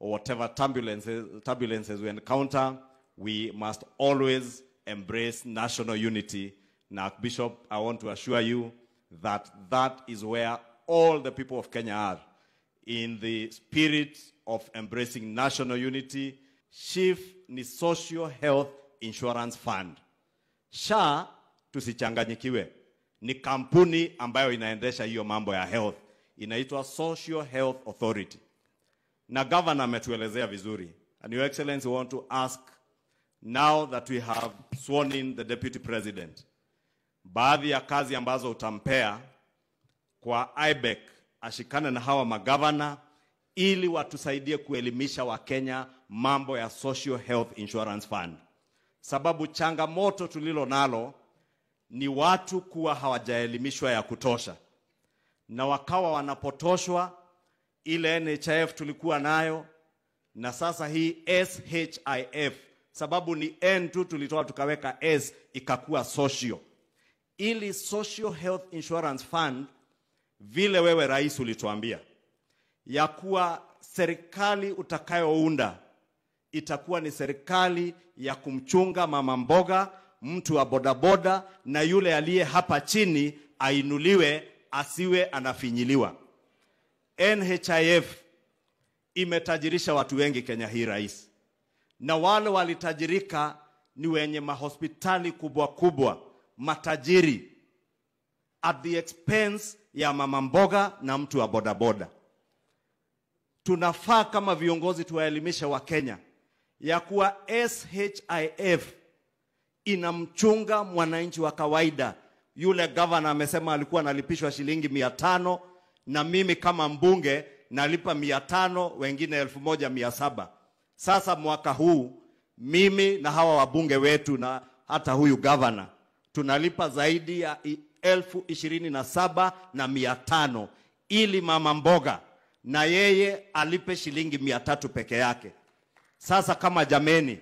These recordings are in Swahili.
or whatever turbulences, turbulences we encounter, we must always embrace national unity. Now, Bishop, I want to assure you that that is where all the people of Kenya are. In the spirit of embracing national unity, SHIF ni Social Health Insurance Fund. SHA tusichanganyikiwe, ni kampuni ambayo inaendesha hiyo mambo ya health, inaitwa Social Health Authority, na governor ametuelezea vizuri. And your excellency want to ask now that we have sworn in the deputy president, baadhi ya kazi ambazo utampea kwa IBEC ashikane na hawa magavana ili watusaidie kuelimisha Wakenya mambo ya Social Health Insurance Fund, sababu changamoto tulilo nalo ni watu kuwa hawajaelimishwa ya kutosha, na wakawa wanapotoshwa ile NHIF tulikuwa nayo, na sasa hii SHIF, sababu ni N tu tulitoa tukaweka S ikakuwa social, ili Social Health Insurance Fund vile wewe rais ulituambia ya kuwa serikali utakayounda itakuwa ni serikali ya kumchunga mama mboga, mtu wa bodaboda, na yule aliye hapa chini ainuliwe, asiwe anafinyiliwa. NHIF imetajirisha watu wengi Kenya hii rais, na wale walitajirika ni wenye mahospitali kubwa kubwa, matajiri at the expense ya mama mboga na mtu wa bodaboda. Tunafaa kama viongozi tuwaelimishe Wakenya ya kuwa SHIF inamchunga mwananchi wa kawaida. Yule gavana amesema alikuwa analipishwa shilingi mia tano na mimi kama mbunge nalipa mia tano wengine elfu moja mia saba Sasa mwaka huu mimi na hawa wabunge wetu na hata huyu gavana tunalipa zaidi ya elfu ishirini na saba na mia tano ili mama mboga na yeye alipe shilingi mia tatu peke yake. Sasa kama jameni,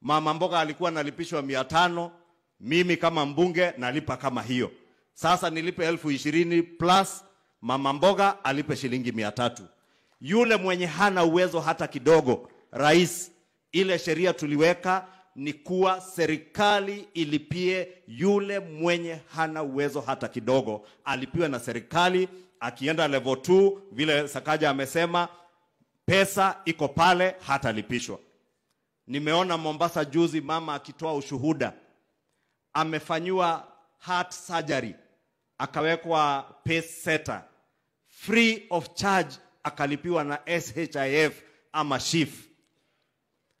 mama mboga alikuwa nalipishwa mia tano mimi kama mbunge nalipa kama hiyo. Sasa nilipe elfu ishirini plus mama mboga alipe shilingi mia tatu. Yule mwenye hana uwezo hata kidogo, rais, ile sheria tuliweka ni kuwa serikali ilipie yule mwenye hana uwezo hata kidogo, alipiwe na serikali. Akienda level 2 vile Sakaja amesema, pesa iko pale, hatalipishwa. Nimeona Mombasa juzi mama akitoa ushuhuda, amefanyiwa heart surgery, akawekwa pacesetter free of charge, akalipiwa na SHIF ama SHIF.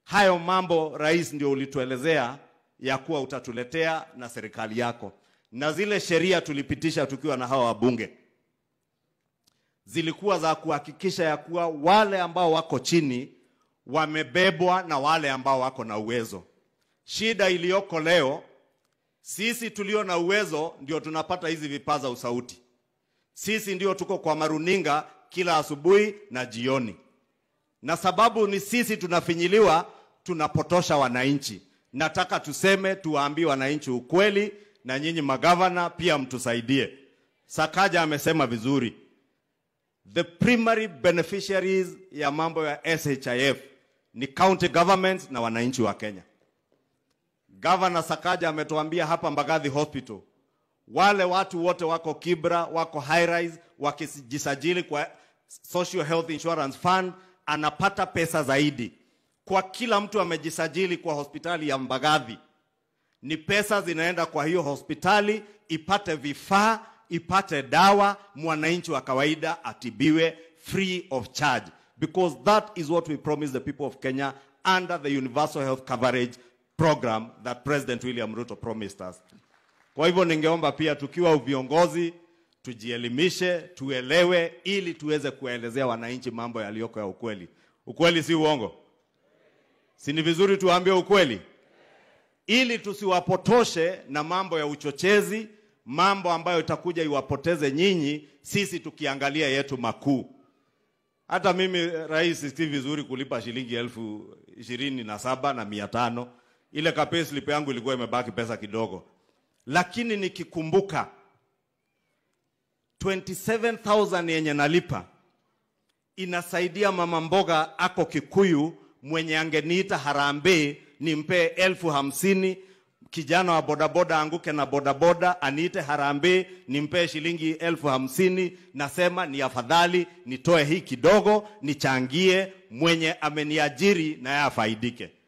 Hayo mambo rais, ndio ulituelezea ya kuwa utatuletea na serikali yako, na zile sheria tulipitisha tukiwa na hawa wabunge zilikuwa za kuhakikisha ya kuwa wale ambao wako chini wamebebwa na wale ambao wako na uwezo. Shida iliyoko leo, sisi tulio na uwezo ndio tunapata hizi vipaza usauti. Sisi ndio tuko kwa maruninga kila asubuhi na jioni, na sababu ni sisi tunafinyiliwa, tunapotosha wananchi. Nataka tuseme, tuwaambie wananchi ukweli, na nyinyi magavana pia mtusaidie. Sakaja amesema vizuri, the primary beneficiaries ya mambo ya SHIF ni county governments na wananchi wa Kenya. Gavana Sakaja ametuambia hapa Mbagathi Hospital, wale watu wote wako Kibra, wako high rise, wakijisajili kwa Social Health Insurance Fund, anapata pesa zaidi kwa kila mtu amejisajili kwa hospitali ya Mbagathi. Ni pesa zinaenda kwa hiyo hospitali ipate vifaa, ipate dawa, mwananchi wa kawaida atibiwe free of charge because that is what we promised the people of Kenya under the universal health coverage program that President William Ruto promised us. Kwa hivyo ningeomba pia tukiwa viongozi tujielimishe, tuelewe ili tuweze kuelezea wananchi mambo yaliyoko ya ukweli. Ukweli si uongo. Si ni vizuri tuwaambie ukweli ili tusiwapotoshe na mambo ya uchochezi, mambo ambayo itakuja iwapoteze nyinyi, sisi tukiangalia yetu makuu. Hata mimi rais, si vizuri kulipa shilingi elfu ishirini na saba na mia tano. Ile kapesi lipe yangu ilikuwa imebaki pesa kidogo, lakini nikikumbuka 27000 yenye nalipa inasaidia mama mboga ako Kikuyu mwenye angeniita harambee nimpee elfu hamsini kijana wa bodaboda anguke na bodaboda aniite harambee nimpee shilingi elfu hamsini nasema ni afadhali nitoe hii kidogo nichangie mwenye ameniajiri na yafaidike afaidike